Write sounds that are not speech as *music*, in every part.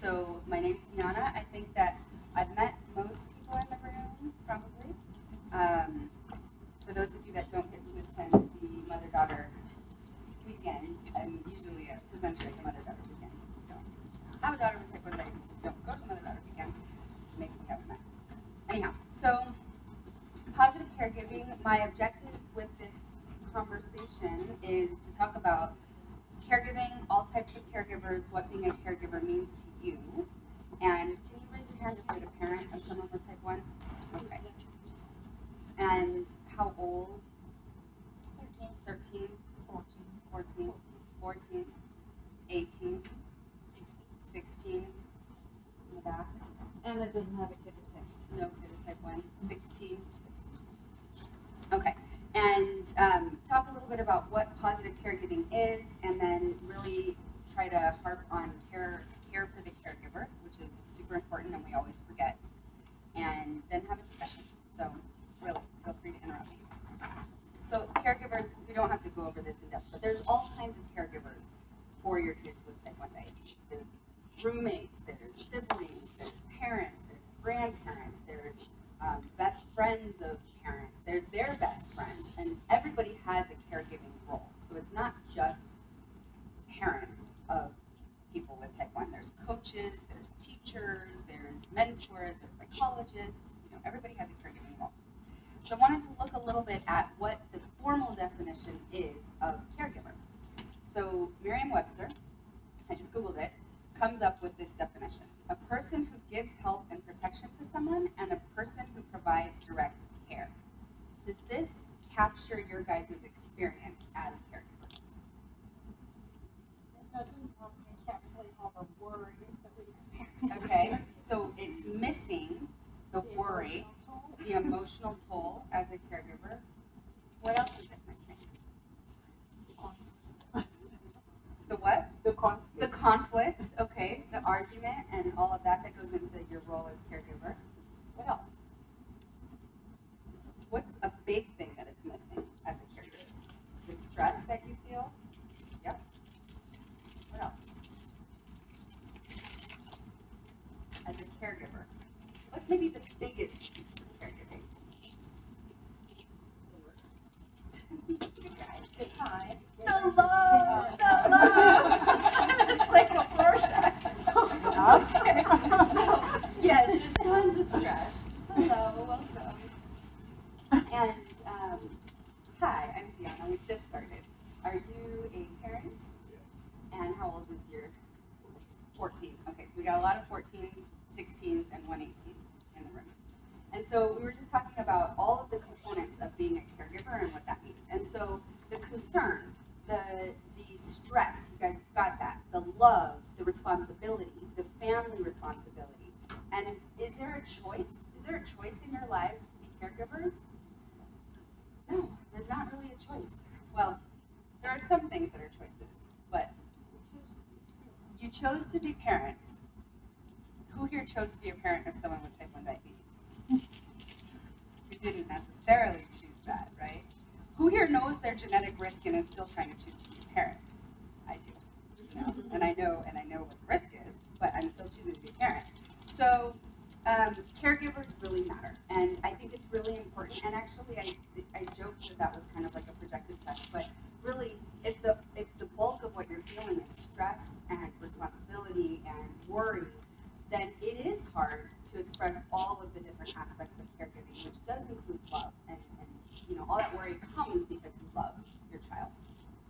So my name is Diana. I think that I've met most people in the room, probably. Um, for those of you that don't get to attend the mother-daughter weekend, I'm usually a presenter at the mother-daughter weekend. If you don't have a daughter with type 1 diabetes, don't go to the mother-daughter weekend. Make me have fun. Anyhow, so positive caregiving, my objectives with this conversation is to talk about caregiving, all types of caregivers, what being a caregiver means to you. And can you raise your hand if you're the parent of someone with type 1? Okay. And how old? 13, 14, 14, 14. 18, 16, in the back. Anna doesn't have a kid with him. No kid with type 1, 16. Okay, and um, talk a little bit about what positive caregiving is, and then really try to harp on care, care for the caregiver, which is super important and we always forget, and then have a discussion. So, really, feel free to interrupt me. So, caregivers, we don't have to go over this in depth, but there's all kinds of caregivers for your kids with type 1 diabetes. There's roommates, there's siblings, there's parents, there's grandparents, there's um, best friends of parents, there's their best friends, and everybody has a caregiving role. So it's not just parents of people with type 1. There's coaches, there's teachers, there's mentors, there's psychologists, you know, everybody has a caregiving role. So I wanted to look a little bit at what the formal definition is of caregiver. So Merriam-Webster, I just Googled it, comes up with this definition. A person who gives help and protection to someone and a person who provides direct care. Does this capture your guys' experience as caregivers? It doesn't encapsulate all the worry that we experience. Okay, so it's missing the worry, emotional the emotional toll as a caregiver. What else is it missing? The what? The conflict. The conflict, okay, the argument and all of that that goes into your role as caregiver. What else? What's a big thing that it's missing as a caregiver? The stress that you feel? Yep. What else? As a caregiver, what's maybe the biggest piece of caregiving? you guys, The time. the love, the love. it's like a Porsche. Okay. So, yes, there's tons of stress. Hello, welcome. And um, hi, I'm Diana. We just started. Are you a parent? And how old is your 14? Okay, so we got a lot of 14s, 16s, and 118 in the room. And so we were just talking about all of the components of being a caregiver and what that means. And so the concern, the the stress, you guys got that, the love, the responsibility, the family responsibility. And is there a choice? Is there a choice in your lives to be caregivers? No, there's not really a choice. Well, there are some things that are choices, but you chose to be parents. Who here chose to be a parent of someone with type 1 diabetes? You didn't necessarily choose that, right? Who here knows their genetic risk and is still trying to choose to be a parent? I do. You know? And I know and I know what the risk is, but I'm still choosing to be a parent. So um, caregivers really matter, and I think it's really important. And actually, I, I joked that that was kind of like a projective test, but really, if the if the bulk of what you're feeling is stress and responsibility and worry, then it is hard to express all of the different aspects of caregiving, which does include love. And, and you know, all that worry comes because you love your child,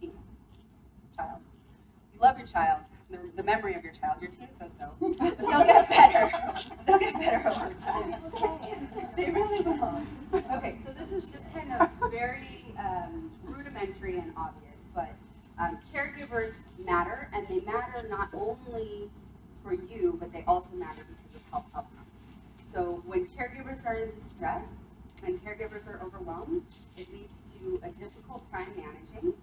teen, child. You love your child, the, the memory of your child, your teen so-so. But they'll get better. They'll get better over time. *laughs* They really will. Okay, so this is just kind of very um, rudimentary and obvious, but um, caregivers matter, and they matter not only for you, but they also matter because of health outcomes. So when caregivers are in distress, when caregivers are overwhelmed, it leads to a difficult time managing.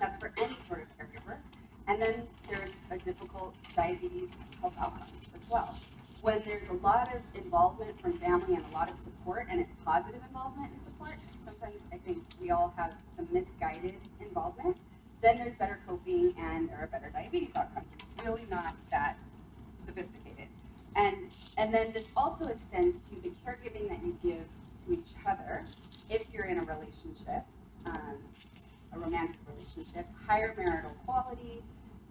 That's for any sort of caregiver. And then there's a difficult diabetes health outcomes as well. When there's a lot of involvement from family and a lot of support, and it's positive involvement and support, sometimes I think we all have some misguided involvement, then there's better coping and there are better diabetes outcomes. It's really not that sophisticated. And, and then this also extends to the caregiving that you give to each other if you're in a relationship, um, a romantic relationship. Higher marital quality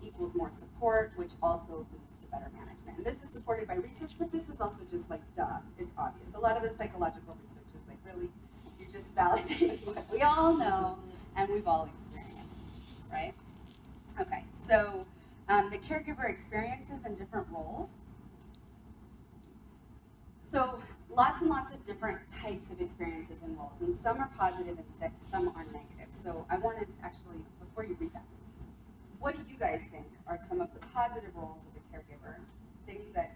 equals more support, which also leads to better management. And this is supported by research, but this is also just like duh, it's obvious. A lot of the psychological research is like really, you're just *laughs* validating what we all know and we've all experienced, right? Okay, so um, the caregiver experiences and different roles. So lots and lots of different types of experiences and roles, and some are positive and some are negative. So I wanted actually, before you read that, what do you guys think are some of the positive roles of a caregiver? Things that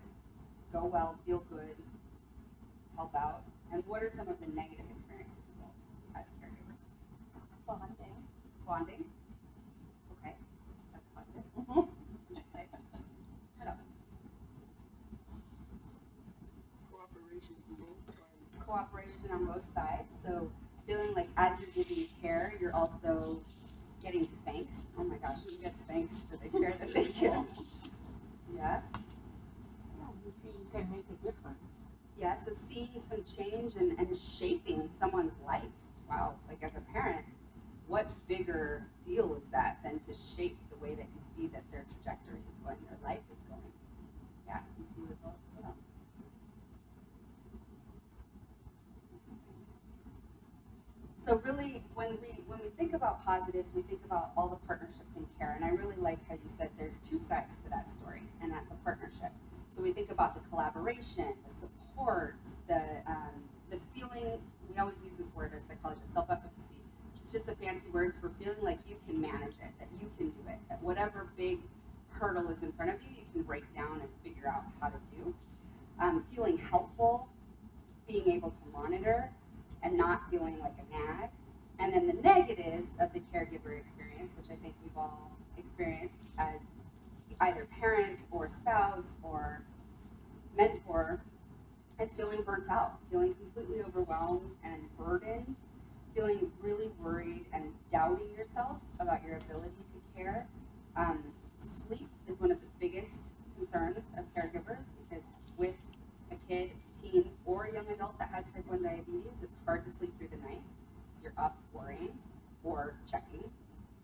go well, feel good, help out, and what are some of the negative experiences and roles as caregivers? Bonding. Bonding. Okay, that's positive. Mhm. Okay. What else? Cooperation from both parties. cooperation on both sides. So feeling like as you're giving care, you're also getting thanks. Oh my gosh, who gets thanks for the care that they *laughs* give? Yeah, Yeah, you feel you can make a difference. yeah. So seeing some change and, and shaping someone's life. Wow, like as a parent, what bigger deal is that than to shape the way that you see that their trajectory is going, their life is going? Yeah, you see results. What else? So really, when we when we think about positives, we think about all the partnerships in care, and I really like how you said there's two sides to that story, and that's a partnership. So we think about the collaboration, the support, the um, the feeling. We always use this word as psychologists, self-efficacy, which is just a fancy word for feeling like you can manage it, that you can do it, that whatever big hurdle is in front of you, you can break down and figure out how to do. Um, feeling helpful, being able to monitor, and not feeling like a nag. And then the negatives of the caregiver experience, which I think we've all experienced as either parent or spouse or mentor, is feeling burnt out, feeling completely overwhelmed and burdened, feeling really worried and doubting yourself about your ability to care. Um, sleep is one of the biggest concerns of caregivers because with a kid, teen, or young adult that has type 1 diabetes, it's hard to sleep through the night you're up worrying or checking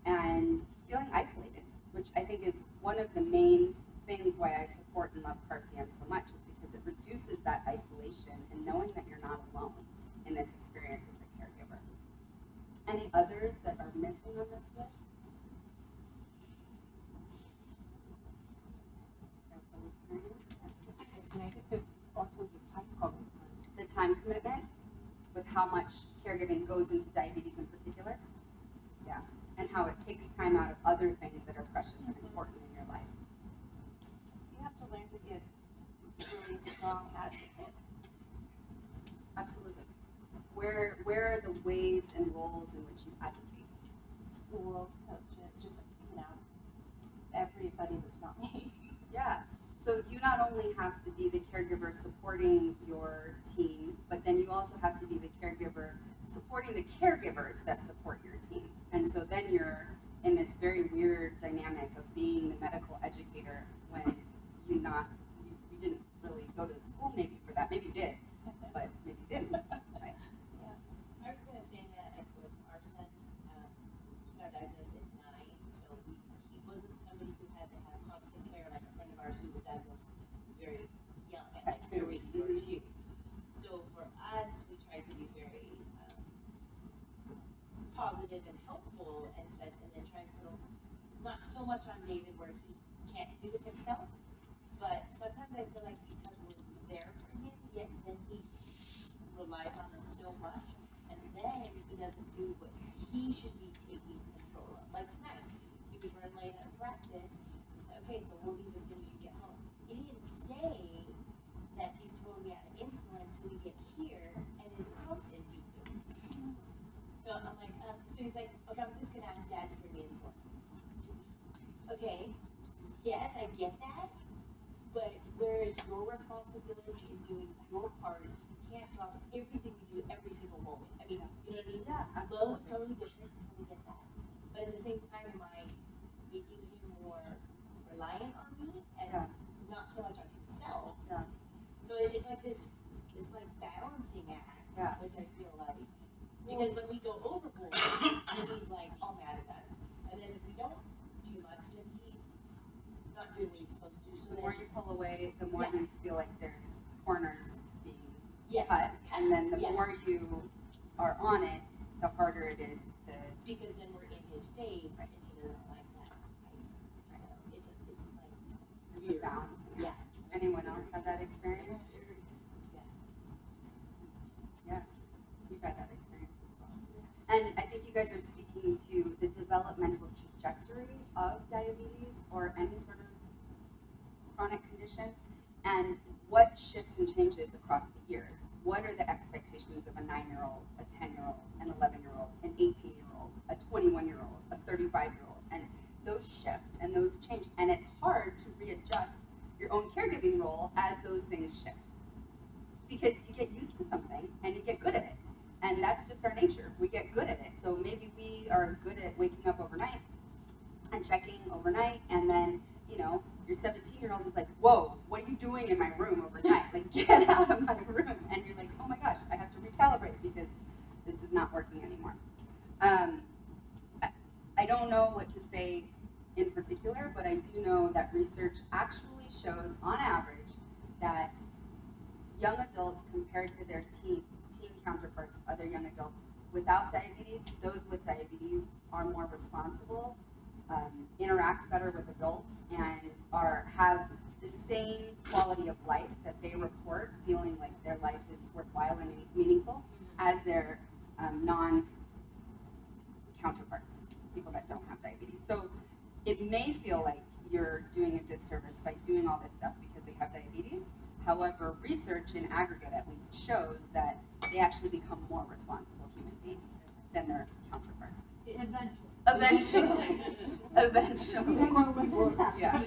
and feeling isolated, which I think is one of the main things why I support and love Carb DM so much is because it reduces that isolation and knowing that you're not alone in this experience as a caregiver. Any others that are missing on this list? That's some experience. It's negatives, it's also the time commitment. the time commitment with how much caregiving goes into diabetes in particular. Yeah, and how it takes time out of other things that are precious and important in your life. You have to learn to be a really strong advocate. Absolutely. Where where are the ways and roles in which you advocate? Schools, coaches, just, you know, everybody that's not me. Yeah. So you not only have to be the caregiver supporting your team, but then you also have to be the caregiver supporting the caregivers that support your team. And so then you're in this very weird dynamic of being the medical educator when you not you, you didn't really go to school maybe for that. Maybe you did, but maybe you didn't. Right? I was gonna say that like with our son, um, he got diagnosed at nine, so we, he wasn't somebody who had to have constant care, like a friend of ours who was diagnosed very young, at like At two. three or Mhm. two. So for us, we tried to be very, um, positive and helpful and such, and then try and put, a- not so much on David where he can't do it himself, but sometimes I feel like because we're there for him, yet then he relies on us so much, and then he doesn't do what he should be taking control of. Like tonight, he was running late at practice. He said, "Okay, so we'll leave as soon as you get home." He didn't say that he's totally out of insulin until we get here, and his pump is beeping. So I'm like, um, so he's like, "Okay, I'm just gonna ask Dad to bring me insulin." Okay, yes, I get that, but where is your responsibility in doing your part? You can't drop everything you do every single moment. I mean, you know mean? Yeah, is totally different, I get that. But at the same time, am I making him more reliant on me and Yeah. not so much on himself? Yeah. So it, it's like this, this like balancing act, Yeah. which I feel like, because when we go overboard, he's like, all mad at us. And then if we don't do much, then he's not doing what he's supposed to do, so The more you pull away, the more you feel like there's corners being Yes, cut, and then the Yeah. more you are on it, the harder it is to. because then we're in his face and he doesn't like that. right? So it's, a- it's like, It's Weird. balancing act. yeah. Anyone else have that experience? Yeah, you've had that experience as well. And I think you guys are speaking to the developmental trajectory of diabetes or any sort of chronic condition and what shifts and changes across the years. What are the expectations of a nine year old, a 10 year old, an 11 year old, an 18 year old, a 21 year old, a 35 year old? And those shift and those change. And it's hard to readjust your own caregiving role as those things shift because you get used to something and you get good at it. And that's just our nature. We get good at it. So maybe we are good at waking up overnight and checking overnight, and then, you know, your 17 year old is like, Whoa, what are you doing in my room overnight? Like, *laughs* get out of my room. And you're like, Oh my gosh, I have to recalibrate because this is not working anymore. Um, I- don't know what to say in particular, but I do know that research actually shows, on average, that young adults compared to their teen, teen counterparts, other young adults without diabetes, those with diabetes are more responsible, um, interact better with adults, and are have the same quality of life that they report, feeling like their life is worthwhile and meaningful, as their um, non counterparts, people that don't have diabetes. So it may feel like you're doing a disservice by doing all this stuff because they have diabetes. However, research in aggregate at least shows that they actually become more responsible human beings than their counterparts. Eventually. Eventually. *laughs* Eventually. Yeah.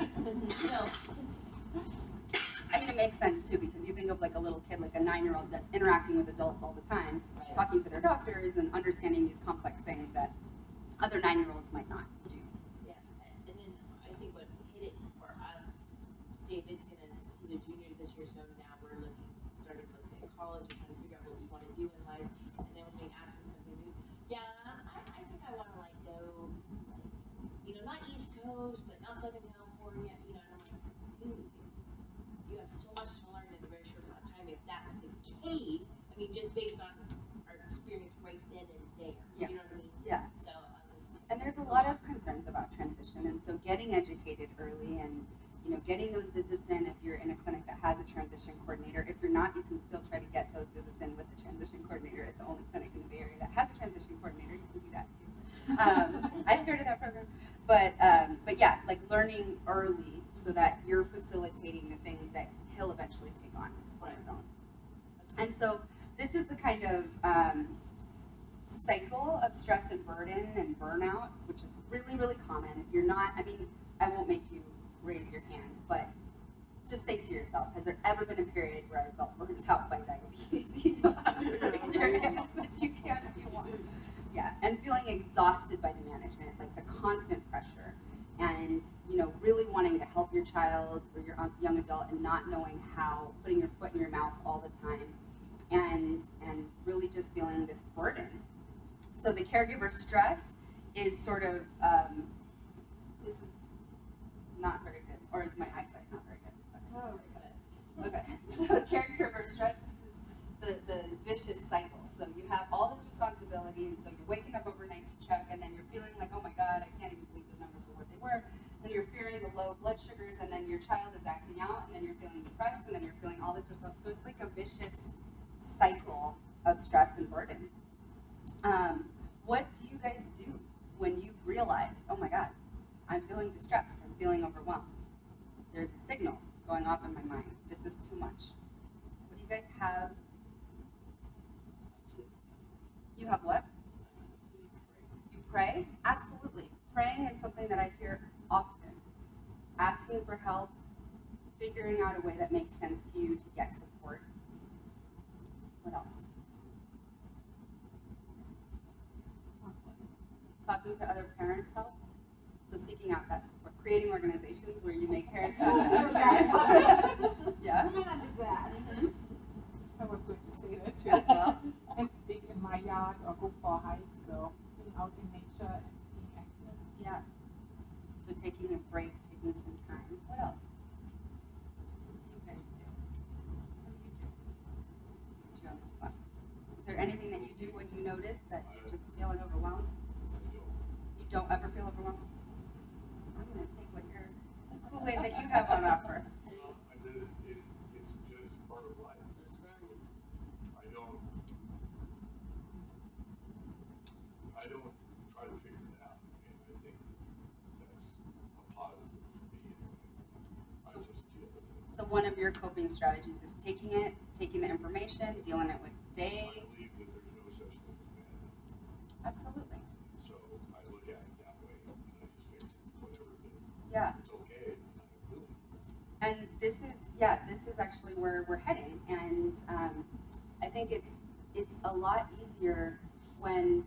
I mean, it makes sense too because you think of like a little kid, like a nine year old that's interacting with adults all the time, right. talking to their doctors and understanding these complex things that other nine year olds might not do. Yeah, and and then I think what hit it for us, David's gonna, s- he's a junior this year, so now we're looking, starting looking at college, and trying to figure out what we wanna do in life. And then when we ask him something, he's, yeah, I, I think I wanna like go, like, you know, not East Coast, but not Southern California, you know, and I'm like, dude, you have so much to learn in a very short amount of time, if that's I mean, just based on our experience right then and there, Yeah. you know what I mean? Yeah. So I'm just. And there's a lot of concerns about transition, and so getting educated early and you know getting those visits in if you're in a clinic that has a transition coordinator. If you're not, you can still try to get those visits in with the transition coordinator at the only clinic in the Bay Area that has a transition coordinator. You can do that too. Um, I started that program, but um, but yeah, like learning early so that you're facilitating the things that he'll eventually take on on his own. And so this is the kind of um, cycle of stress and burden and burnout, which is really, really common. If you're not, I mean, I won't make you raise your hand, but just think to yourself, has there ever been a period where I felt burnt out by diabetes? *laughs* you don't have to raise your hand, but you can if you want. Yeah, and feeling exhausted by the management, like the constant pressure, and you know, really wanting to help your child or your young adult and not knowing how, putting your foot in your mouth all the time, and and really just feeling this burden. So the caregiver stress is sort of um, this is not very good, or is my eyesight not very good? Okay. Okay, *laughs* so caregiver stress, this is the, the vicious cycle. So you have all this responsibility, and so you're waking up overnight to check, and then you're feeling like, oh my God, I can't even believe the numbers were what they were. Then you're fearing the low blood sugars, and then your child is acting out, and then you're feeling depressed, and then you're feeling all this response. So it's like a vicious cycle of stress and burden. Um, what do you guys do when you've realized, oh my God, I'm feeling distressed, I'm feeling overwhelmed? There's a signal going off in my mind. This is too much. What do you guys have? You have what? You pray? Absolutely. Praying is something that I hear often. Asking for help, figuring out a way that makes sense to you to get support. What else? Talking to other parents helps. So seeking out that support. creating organizations where you make parents talk to other parents. yeah. We're gonna that. Mm-hmm. I was going to say that too. *laughs* As well. And dig in my yard or go for a hike, so being out in nature and being active. Yeah. So taking a break, taking some time. What else? What do you guys do? What do you do? Put you on the spot. Is there anything that you do when you notice that you're just feeling overwhelmed? You don't ever feel overwhelmed? I'm gonna take what you're, the Kool-Aid that you have on offer. Well, I it's just part of life. I don't, I don't try to figure it out, and I think that's a positive for me So- just deal with it. So one of your coping strategies is taking it, taking the information, dealing it with I day. believe that there's no such thing as bad, Absolutely. so I look at it that way, and I just fix whatever it is. Yeah. It's okay, I'm doing it. And this is, yeah, this is actually where we're heading. And um, I think it's it's a lot easier when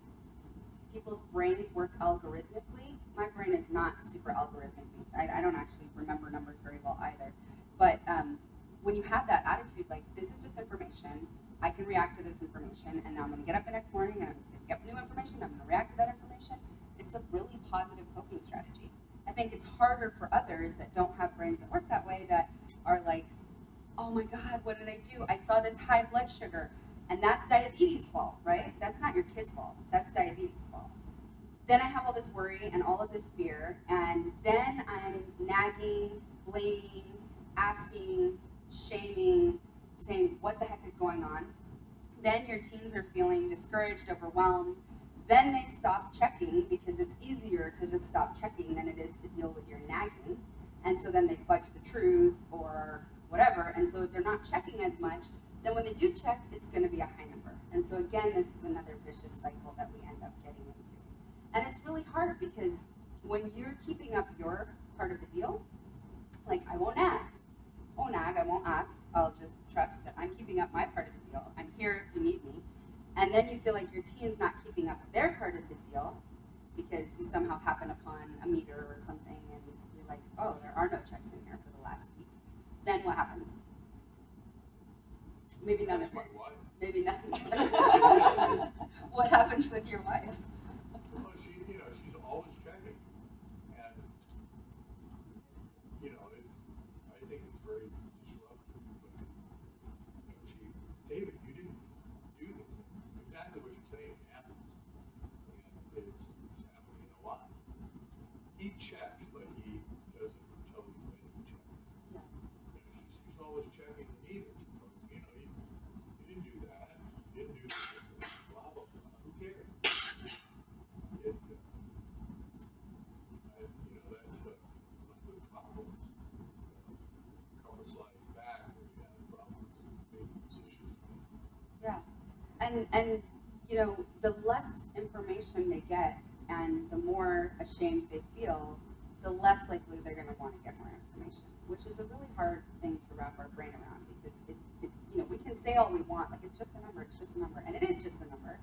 people's brains work algorithmically. My brain is not super algorithmic. I, I don't actually remember numbers very well either. But um, when you have that attitude, like this is just information, I can react to this information, and now I'm going to get up the next morning and I'm going to get new information. I'm going to react to that information. It's a really positive coping strategy. I think it's harder for others that don't have brains that work that way that are like, oh my God, what did I do? I saw this high blood sugar. And that's diabetes' fault, right? That's not your kid's fault. That's diabetes' fault. Then I have all this worry and all of this fear, and then I'm nagging, blaming, asking, shaming, saying, what the heck is going on? Then your teens are feeling discouraged, overwhelmed. Then they stop checking because it's easier to just stop checking than it is to deal with your nagging. And so then they fudge the truth or whatever. And so if they're not checking as much, then when they do check, it's going to be a high number. And so again, this is another vicious cycle that we end up getting into. And it's really hard because when you're keeping up your part of the deal, like I won't nag, Oh, won't nag, I won't ask. I'll just trust that I'm keeping up my part of the deal. I'm here if you need me. And then you feel like your teen's not keeping up their part of the deal because you somehow happen upon a meter or something and you're like, oh, there are no checks in here for the last week. Then what happens? Maybe none That's of it. Maybe nothing. *laughs* what happens with your wife? Well, she, you know, she's always checking, and, you know, it's, I think it's very disruptive, but, you know, she, David, you didn't do this, exactly what you're saying happens, and it's, it's happening a lot. He checks, but he doesn't tell you when he checks. Yeah. You know, she's, she's always checking the meters, you know, you, you didn't do that, you didn't do this, blah, blah, blah, who cares? It, uh, I, you know, that's, uh, one of the problems. Couple slides back where you had problems making decisions. Yeah, and and you know, the less information they get, and the more ashamed they feel, the less likely they're going to want to get more information, which is a really hard thing to wrap our brain around because it, it, you know, we can say all we want, like it's just a number, it's just a number, and it is just a number,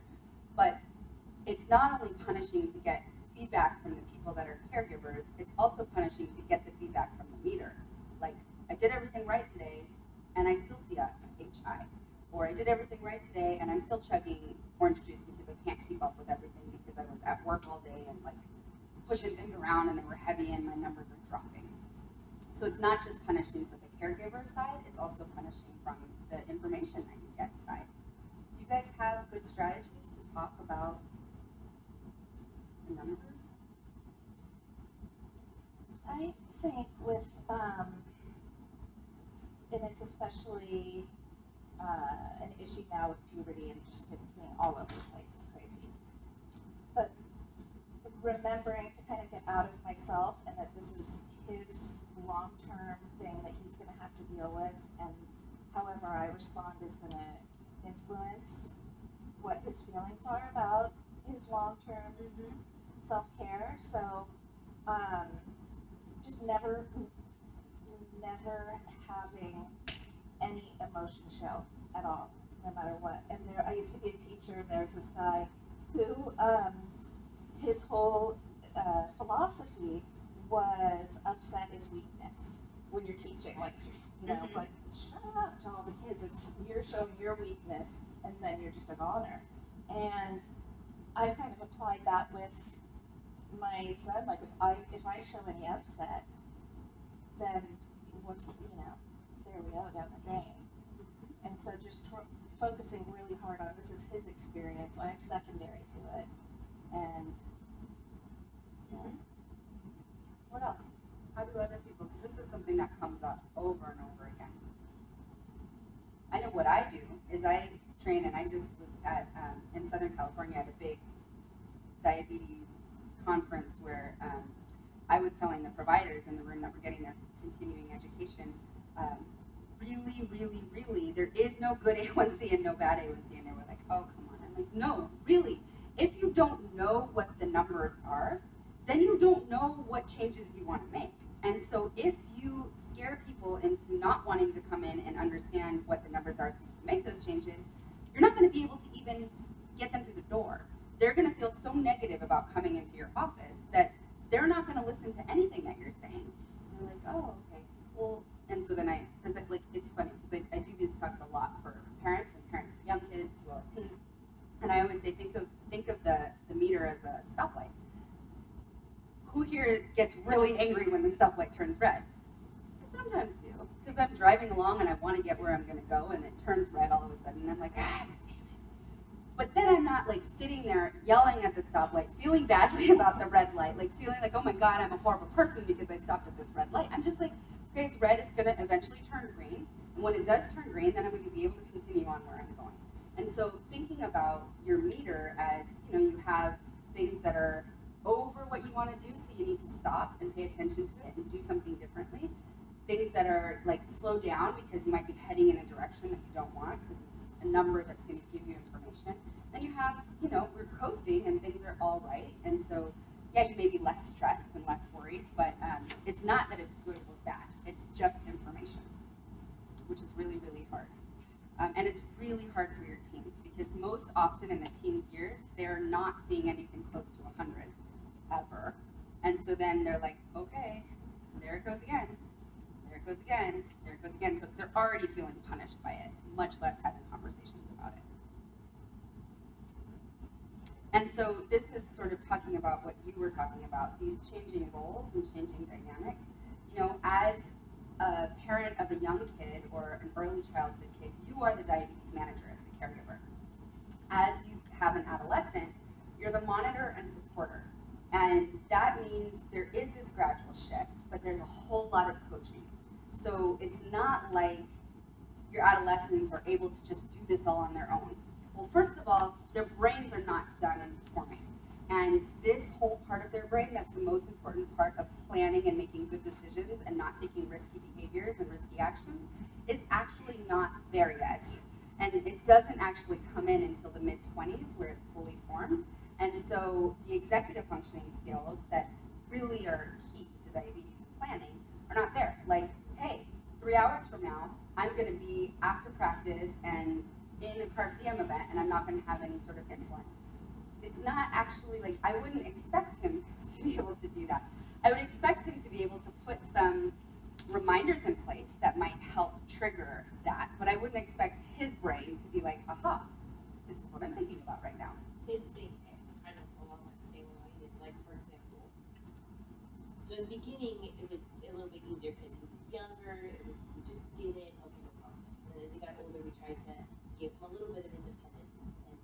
but it's not only punishing to get feedback from the people that are caregivers, it's also punishing to get the feedback from the meter. Like, I did everything right today, and I still see a HI. Or I did everything right today, and I'm still chugging orange juice because I can't keep up with everything because I was at work all day and like pushing things around and they were heavy and my numbers are dropping. So it's not just punishing for the caregiver side, it's also punishing from the information that you get side. Do you guys have good strategies to talk about the numbers? I think with, um, and it's especially, uh, an issue now with puberty and just kids being all over the place is crazy. Remembering to kind of get out of myself and that this is his long-term thing that he's gonna have to deal with and however I respond is gonna influence what his feelings are about his long-term self-care, so, um, just never, never having any emotion show at all, no matter what. And there, I used to be a teacher, and there's this guy who, um, his whole, uh, philosophy was upset is weakness when you're teaching. Like, you know, Mhm. like, shut up to all the kids. It's you're showing your weakness, and then you're just a goner. And I've kind of applied that with my son. Like, if I if I show any upset, then what's you know, there we go down the drain. And so just tr- focusing really hard on this is his experience. I'm secondary to it, and What else? How do other people, because this is something that comes up over and over again. I know what I do is I train, and I just was at, um, in Southern California at a big diabetes conference where um, I was telling the providers in the room that were getting their continuing education, um, really, really, really, there is no good A1C and no bad A1C. And they were like, oh, come on. I'm like, no, really. If you don't know what the numbers are, then you don't know what changes you want to make. And so if you scare people into not wanting to come in and understand what the numbers are so you can make those changes, you're not going to be able to even get them through the door. They're going to feel so negative about coming into your office that they're not going to listen to anything that you're saying. They're like, oh, okay, well, and so then I present, like, it's funny because I, I do these talks a lot for parents and parents of young kids as well as teens. And I always say, think of, think of the, the meter as a stoplight who here gets really angry when the stoplight turns red? I sometimes do, because I'm driving along and I want to get where I'm going to go, and it turns red all of a sudden, and I'm like, ah, damn it. But then I'm not like sitting there yelling at the stoplight, feeling badly *laughs* about the red light, like feeling like, oh my god, I'm a horrible person because I stopped at this red light. I'm just like, okay, it's red, it's going to eventually turn green, and when it does turn green, then I'm going to be able to continue on where I'm going. And so thinking about your meter as, you know, you have things that are over what you want to do, so you need to stop and pay attention to it and do something differently. Things that are like slow down because you might be heading in a direction that you don't want because it's a number that's going to give you information. Then you have, you know, we're coasting and things are all right, and so yeah, you may be less stressed and less worried, but um, it's not that it's good or bad. It's just information, which is really really hard. Um, and it's really hard for your teens because most often in the teens years, they're not seeing anything close to 100 ever. And so then they're like, okay, there it goes again. There it goes again. There it goes again. So they're already feeling punished by it, much less having conversations about it. And so this is sort of talking about what you were talking about, these changing roles and changing dynamics. You know, as a parent of a young kid or an early childhood kid, you are the diabetes manager as the caregiver. As you have an adolescent, you're the monitor and supporter. And that means there is this gradual shift, but there's a whole lot of coaching. So it's not like your adolescents are able to just do this all on their own. Well, first of all, their brains are not done and forming. And this whole part of their brain, that's the most important part of planning and making good decisions and not taking risky behaviors and risky actions, is actually not there yet. And it doesn't actually come in until the mid 20s where it's fully formed. And so the executive functioning skills that really are key to diabetes and planning are not there. Like, hey, three hours from now, I'm going to be after practice and in a Carb DM event, and I'm not going to have any sort of insulin. It's not actually like I wouldn't expect him *laughs* to be able to do that. I would expect him to be able to put some reminders in place that might help trigger that, but I wouldn't expect his brain to be like, aha, what I'm thinking about right now. his thing, kind of along that same line, it's like, for example, so in the beginning, it was a little bit easier because he was younger, it was, he just did it, okay, no problem. And then as he got older, we tried to give him a little bit of independence, and,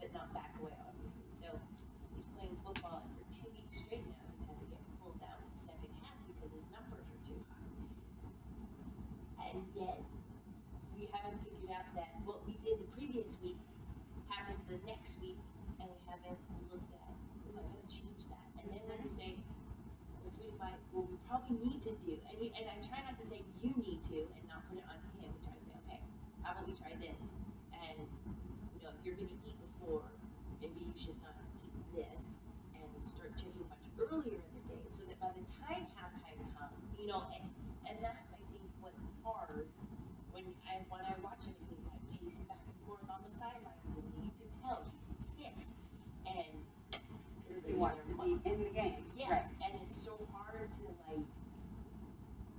but not back away, obviously. So he's playing football, and for two weeks straight now, he's had to get pulled down in the second half because his numbers are too high. And yet, we haven't figured out that what we did the previous week happened the next week, and we haven't looked at, ooh, I gotta change that. And then when you say, well, sweetie pie, well, we probably need to do, and we, and I try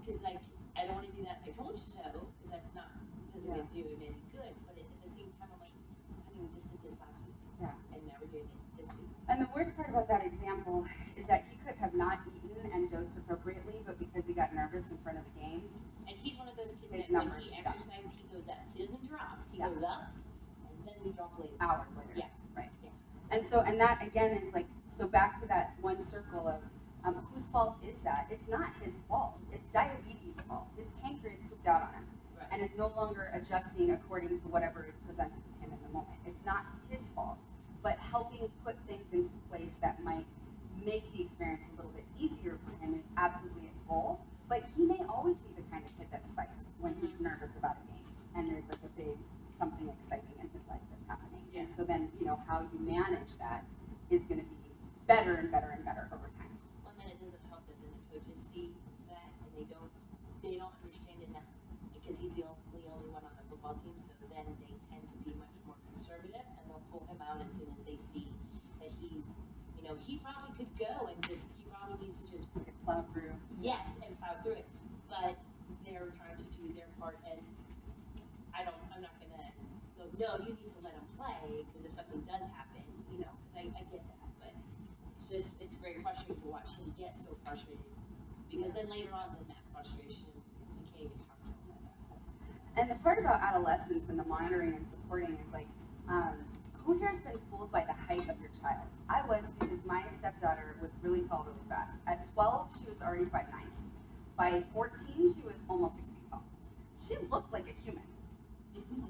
because like I don't want to do that. I told you so because that's not doesn't yeah. do him any good. But at the same time, I'm like, I mean, we just did this last week. Yeah. And now we're doing it this week. And the worst part about that example is that he could have not eaten and dosed appropriately, but because he got nervous in front of the game. And he's one of those kids that when he exercises, he goes up. He doesn't drop. He yeah. goes up, and then we drop later. Hours later. Yes. Right. Yeah. And so, and that again is like, so back to that one circle of um, whose fault is that? It's not his fault. It's diabetes' fault. His pancreas pooped out on him and is no longer adjusting according to whatever is presented to him in the moment. It's not his fault, but helping put things into place that might make the experience a little bit easier for him is absolutely a goal. But he may always be the kind of kid that spikes when he's nervous about a game and there's like a big something exciting in his life that's happening. And so then, you know, how you manage that is going to be better and better and better over time. Well, and then it doesn't help that then the coaches see that and they don't, they don't understand enough because he's the only, only one on the football team. So then they tend to be much more conservative and they'll pull him out as soon as they see that he's, you know, he probably could go and just, he probably needs to just We could plow through. yes and plow through it. But they're trying to do their part and I don't, I'm not gonna go, no, you need to let him play because if something does happen, you know, because I, I get that. But it's just, it's very frustrating to watch him get so frustrated because then later on, then that frustration, him about. And the part about adolescence and the monitoring and supporting is like, um, who here has been fooled by the height of your child? I was because my stepdaughter was really tall, really fast. At 12, she was already 5'9". By 14, she was almost six feet tall. She looked like a human.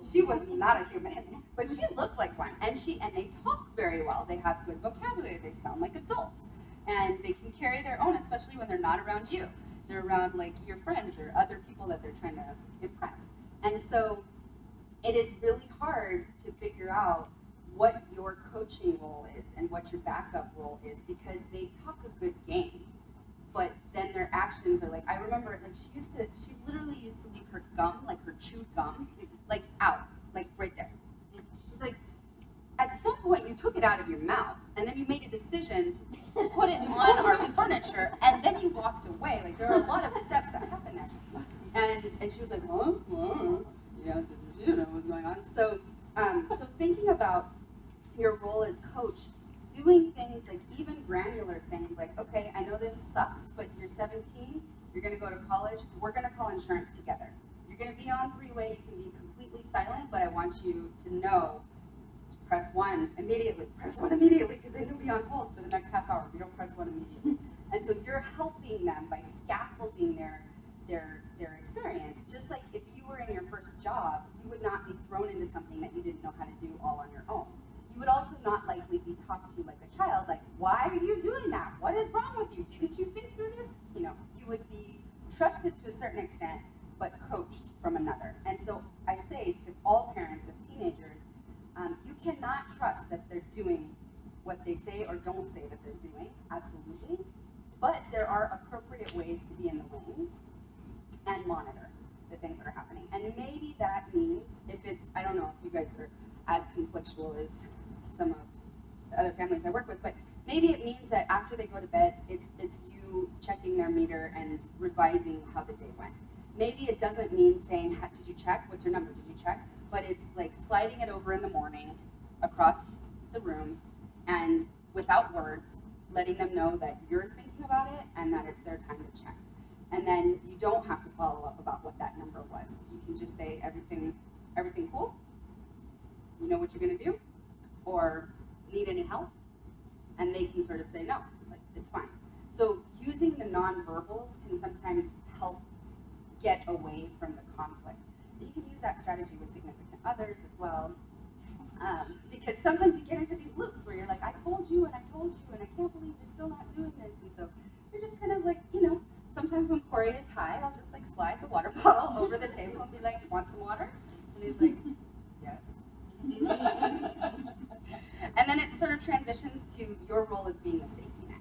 She was not a human, but she looked like one. And she and they talk very well. They have good vocabulary. They sound like adults, and they can carry their own, especially when they're not around you. They're around like your friends or other people that they're trying to impress. And so, it is really hard to figure out what your coaching role is and what your backup role is because they talk a good game, but then their actions are like I remember like she used to she literally used to leave her gum like her chewed gum like out like right there. It's like at some point you took it out of your mouth and then you made a decision to put it on our furniture and then you walked away. Like there are a lot of steps that happen there. And and she was like, huh? huh? You know, so you don't know what's going on. So um, so thinking about your role as coach, doing things like even granular things like, okay, I know this sucks, but you're 17, you're gonna go to college, we're gonna call insurance together. You're gonna be on three-way, you can be completely silent, but I want you to know to press one immediately. Press one immediately, because then you'll be on hold for the next half hour if you don't press one immediately. *laughs* And so you're helping them by scaffolding their their their experience. Just like if you were in your first job, you would not be thrown into something that you didn't know how to do all on your own. You would also not likely be talked to like a child, like, why are you doing that? What is wrong with you? Didn't you think through this? You know, you would be trusted to a certain extent, but coached from another. And so I say to all parents of teenagers, um, you cannot trust that they're doing what they say or don't say that they're doing, absolutely. But there are appropriate ways to be in the wings and monitor the things that are happening. And maybe that means if it's, I don't know if you guys are as conflictual as some of the other families I work with, but maybe it means that after they go to bed, it's it's you checking their meter and revising how the day went. Maybe it doesn't mean saying, "Did you check? What's your number? Did you check?" But it's like sliding it over in the morning across the room, and without words, letting them know that you're thinking about it and that it's their time to check. And then you don't have to follow up about what that number was. You can just say everything, everything cool. You know what you're gonna do, or need any help, and they can sort of say no, like it's fine. So using the nonverbals can sometimes help get away from the conflict. You can use that strategy with significant others as well. Um, because sometimes you get into these loops where you're like, I told you and I told you and I can't believe you're still not doing this. And so you're just kind of like, you know, sometimes when Corey is high, I'll just like slide the water *laughs* bottle over the table and be like, want some water? And he's like, yes. *laughs* and then it sort of transitions to your role as being the safety net.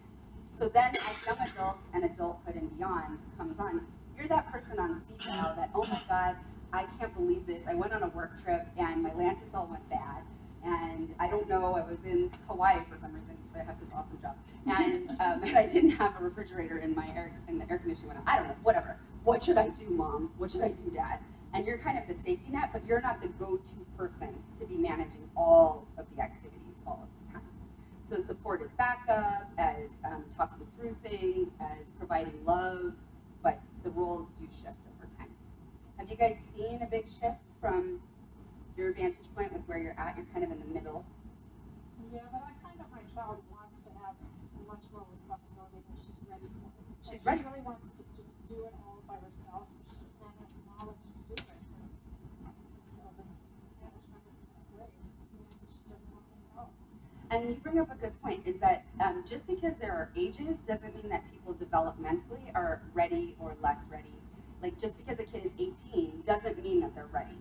So then as young adults and adulthood and beyond comes on, you're that person on speed dial that, oh my God, I can't believe this. I went on a work trip and my Lantisol went bad. And I don't know, I was in Hawaii for some reason because I have this awesome job. And, *laughs* um, *laughs* and I didn't have a refrigerator in my air, in the air conditioning went out. I don't know, whatever. What should I do, mom? What should I do, dad? And you're kind of the safety net, but you're not the go-to person to be managing all of the activities all of the time. So support is backup, as um, talking through things, as providing love, but the roles do shift over time. Have you guys seen a big shift from your vantage point with where you're at? You're kind of in the middle. Yeah, but I kind of, my child wants to have much more responsibility than she's ready for. She's Like, ready. She really wants to just do it all by herself, and she does not have the knowledge to do it. And So the management isn't that great, you know, she doesn't want to know. And you bring up a good point is that um, just because there are ages doesn't mean that people developmentally are ready or less ready. Like just because a kid is 18 doesn't mean that they're ready.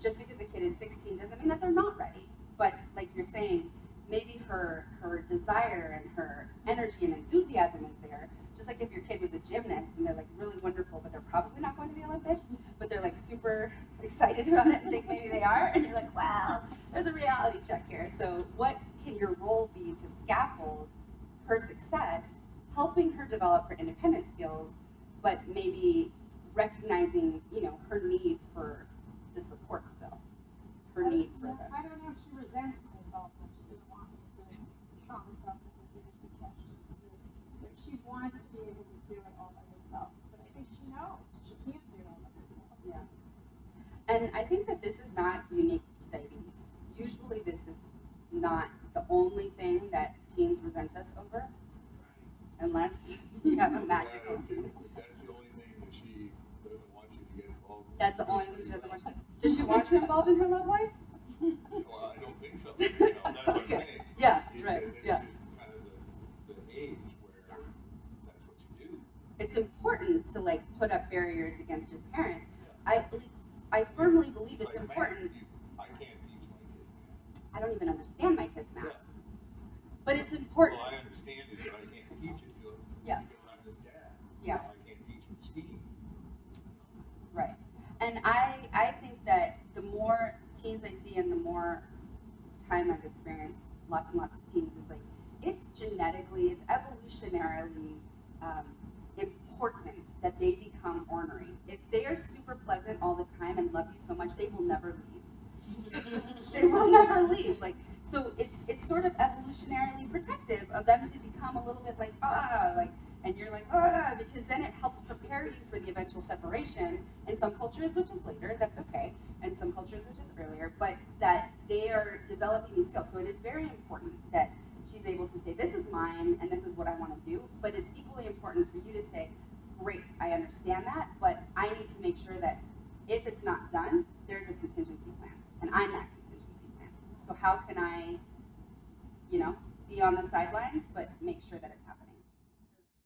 Just because a kid is 16 doesn't mean that they're not ready. But like you're saying, maybe her her desire and her energy and enthusiasm is there. Just like if your kid was a gymnast and they're like really wonderful, but they're probably not going to the Olympics, but they're like super *laughs* excited about it and think maybe they are, and you're like, wow, there's a reality check here. So what can your role be to scaffold her success, helping her develop her independent skills, but maybe recognizing, you know, her need for the support still, her I- need for the. I don't know, if she resents my involvement, she doesn't want me to comment on it or give her suggestions, or, but she wants to be able to do it all by herself, but I think she knows, she can't do it all by herself. Yeah. And I think that this is not unique to diabetes. Usually, this is not the only thing that teens resent us over, unless you have a magical teen. That's the only thing that she doesn't want you to get involved. That's the only thing she doesn't want. You. Does she want you involved in her love life? Well, I don't think so. That's *laughs* Okay. saying. Yeah, Is right, that yeah. Kind of the, the age where that's what you do. It's important to like put up barriers against your parents. I I firmly believe it's like math. important. You- I can't teach my kid math. I don't even understand my kids' math, Yeah. but it's important. Well, I understand it, but I can't teach it to them. Yeah. Because I'm his dad. Yeah. I can't teach him skiing. Right. And I I think that the more teens I see and the more time I've experienced lots and lots of teens is like it's genetically, it's evolutionarily um, important that they become ornery. If they are super pleasant all the time and love you so much, they will never leave. They will never leave. Like so, it's it's sort of evolutionarily protective of them to become a little bit like ah like and you're like, ah, because then it helps prepare you for the eventual separation. In some cultures, which is later, that's okay. And some cultures, which is earlier, but that they are developing these skills. So it is very important that she's able to say, this is mine and this is what I want to do. But it's equally important for you to say, great, I understand that, but I need to make sure that if it's not done, there's a contingency plan. And I'm that contingency plan. So how can I, you know, be on the sidelines, but make sure that it's happening?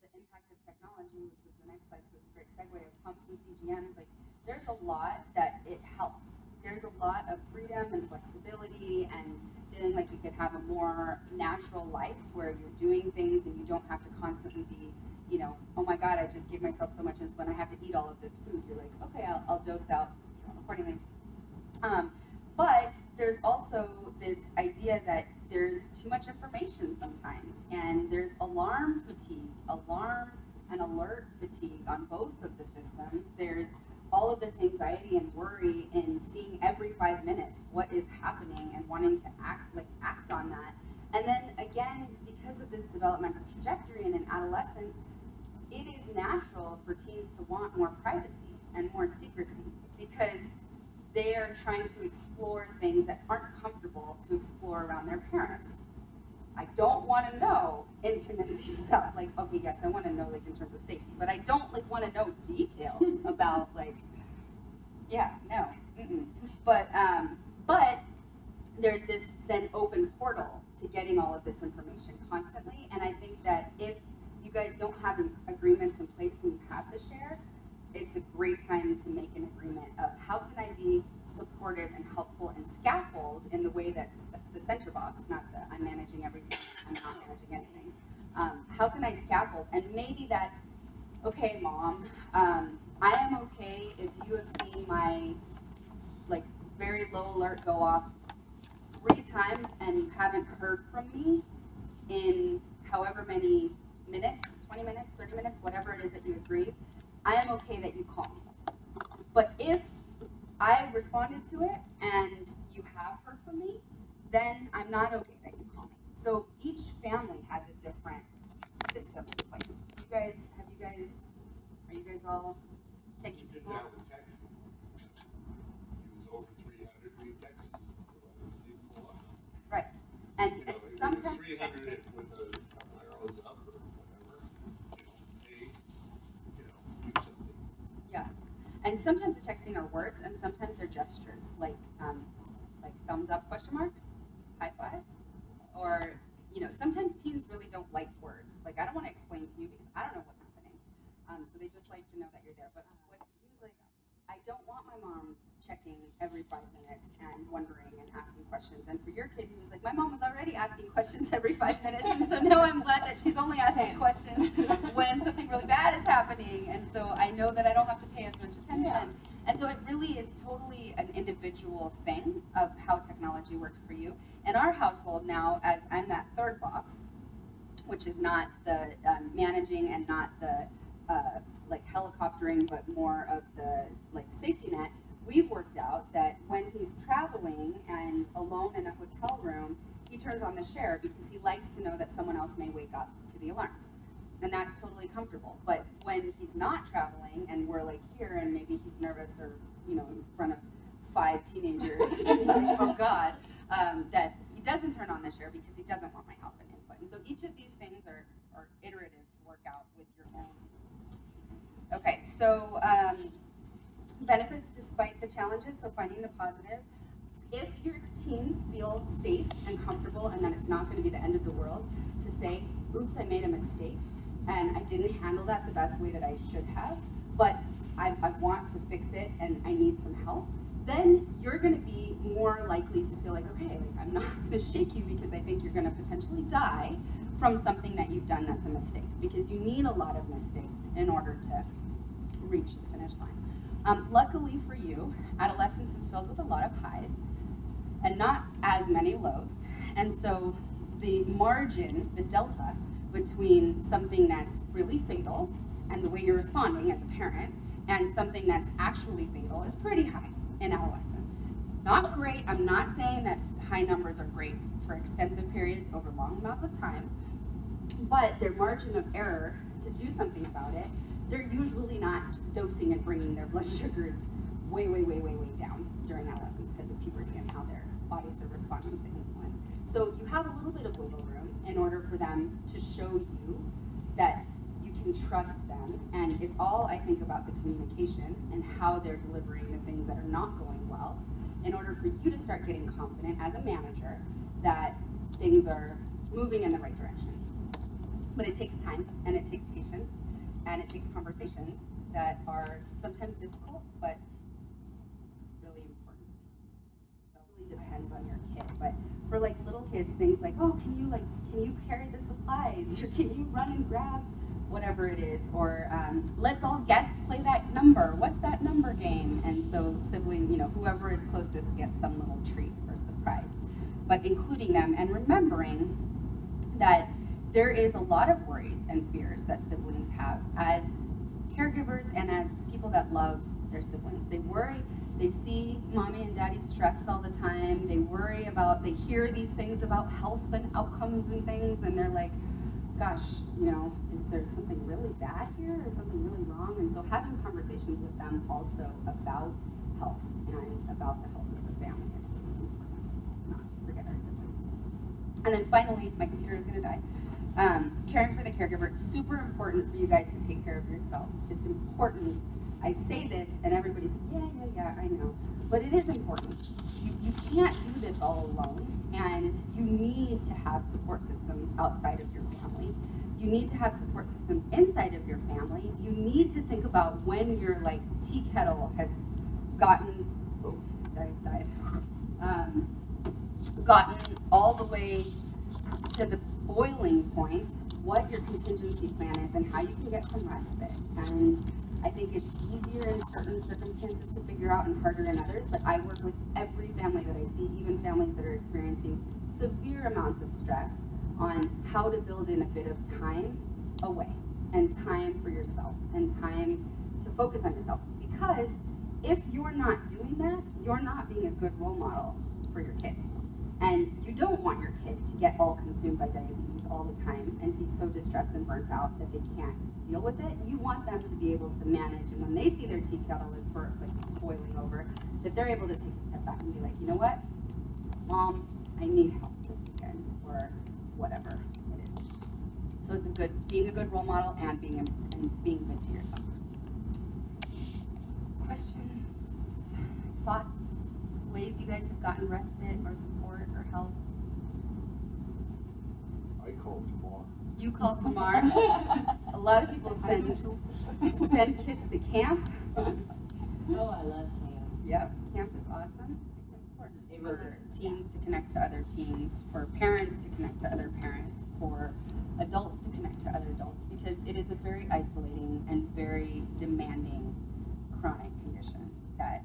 the impact of technology, which was the next slide, so it's a great segue of pumps and CGMs, like there's a lot that it helps. There's a lot of freedom and flexibility and feeling like you could have a more natural life where you're doing things and you don't have to constantly be, you know, oh my God, I just give myself so much insulin, I have to eat all of this food. You're like, okay, I'll, I'll dose out you know, accordingly. Um, but there's also this idea that there's too much information sometimes, and there's alarm fatigue, alarm and alert fatigue on both of the systems. There's all of this anxiety and worry in seeing every five minutes what is happening and wanting to act like act on that. And then again, because of this developmental trajectory and in adolescence, it is natural for teens to want more privacy and more secrecy because they are trying to explore things that aren't comfortable to explore around their parents. I don't want to know intimacy *laughs* stuff. Like, okay, yes, I want to know like in terms of safety, but I don't like want to know details *laughs* about like, yeah, no, mm-mm. but um, but there's this then open portal to getting all of this information constantly, and I think that if you guys don't have agreements in place and you have to share, it's a great time to make an agreement of how can I be supportive and helpful and scaffold in the way that's the center box, not the I'm managing everything, I'm not managing anything. Um, how can I scaffold? And maybe that's okay, mom. Um, I am okay if you have seen my like very low alert go off three times and you haven't heard from me in however many minutes 20 minutes 30 minutes whatever it is that you agreed I am okay that you call me. But if I responded to it and you have heard from me, then I'm not okay that you call me. So each family has a different system in place. You guys, have you guys, are you guys all taking people? Right. And, and sometimes texting. And sometimes the texting are words, and sometimes they're gestures, like um, like thumbs up question mark, high five, or you know, sometimes teens really don't like words. Like I don't want to explain to you because I don't know what's happening. Um, so they just like to know that you're there. But what he was like, I don't want my mom checking every five minutes and wondering and asking questions. And for your kid, he was like, my mom was already asking questions every five minutes, and so now I'm glad that she's only asking questions when something really bad is happening. And so I know that I don't have to pay as much attention. Yeah. And so it really is totally an individual thing of how technology works for you. In our household now, as I'm that third box, which is not the um, managing and not the uh, like helicoptering, but more of the like safety net, we've worked out that when he's traveling and alone in a hotel room, he turns on the share because he likes to know that someone else may wake up to the alarms. And that's totally comfortable. But when he's not traveling and we're like here and maybe he's nervous or, you know, in front of five teenagers, *laughs* oh God, um, that he doesn't turn on the share because he doesn't want my help and input. And so each of these things are, are iterative to work out with your own. Okay, so um, benefits despite the challenges, so finding the positive. If your teens feel safe and comfortable and that it's not going to be the end of the world, to say, oops, I made a mistake and I didn't handle that the best way that I should have, but I, I want to fix it and I need some help, then you're going to be more likely to feel like, okay, I'm not *laughs* going to shake you because I think you're going to potentially die from something that you've done that's a mistake because you need a lot of mistakes in order to reach the finish line. Um, luckily for you, adolescence is filled with a lot of highs and not as many lows. And so the margin, the delta between something that's really fatal and the way you're responding as a parent and something that's actually fatal is pretty high in adolescence. Not great, I'm not saying that high numbers are great for extensive periods over long amounts of time, but their margin of error to do something about it, they're usually not dosing and bringing their blood *laughs* sugars way, way, way, way, way down during adolescence because of puberty and how their bodies are responding to insulin. So you have a little bit of wiggle room in order for them to show you that you can trust them. And it's all, I think, about the communication and how they're delivering the things that are not going well in order for you to start getting confident as a manager that things are moving in the right direction. But it takes time and it takes patience and it takes conversations that are sometimes difficult but really important. It really depends on your kid. But for like little kids, things like, oh, can you like can you carry the supplies? *laughs* Or can you run and grab whatever it is? Or um, let's all guess play that number. What's that number game? And so sibling, you know, whoever is closest gets some little treat or surprise. But including them and remembering that there is a lot of worries and fears that siblings have as caregivers and as people that love their siblings. They worry, they see mommy and daddy stressed all the time. They worry about, they hear these things about health and outcomes and things, and they're like, gosh, you know, is there something really bad here or something really wrong? And so having conversations with them also about health and about the health of the family is really important, not to forget our siblings. And then finally, my computer is going to die. Um, caring for the caregiver, it's super important for you guys to take care of yourselves. It's important. I say this, and everybody says, yeah, yeah, yeah, I know. But it is important. You, you can't do this all alone, and you need to have support systems outside of your family. You need to have support systems inside of your family. You need to think about when your like tea kettle has gotten, oh, died, um, gotten all the way to the boiling point, what your contingency plan is and how you can get some respite. And I think it's easier in certain circumstances to figure out and harder in others, but I work with every family that I see, even families that are experiencing severe amounts of stress, on how to build in a bit of time away and time for yourself and time to focus on yourself. Because if you're not doing that, you're not being a good role model for your kid. And you don't want your kid to get all consumed by diabetes all the time and be so distressed and burnt out that they can't deal with it. You want them to be able to manage, and when they see their tea kettle is bur- like boiling over, that they're able to take a step back and be like, you know what, mom, I need help this weekend, or whatever it is. So it's a good being a good role model and being and being good to yourself. questions, thoughts, ways you guys have gotten respite or support or help? I called Tamar. You call Tamar. *laughs* A lot of people send send kids to camp. Oh, I love camp. Yep, camp is awesome. It's important It really for is, teens to connect to other teens, for parents to connect to other parents, for adults to connect to other adults, because it is a very isolating and very demanding chronic condition that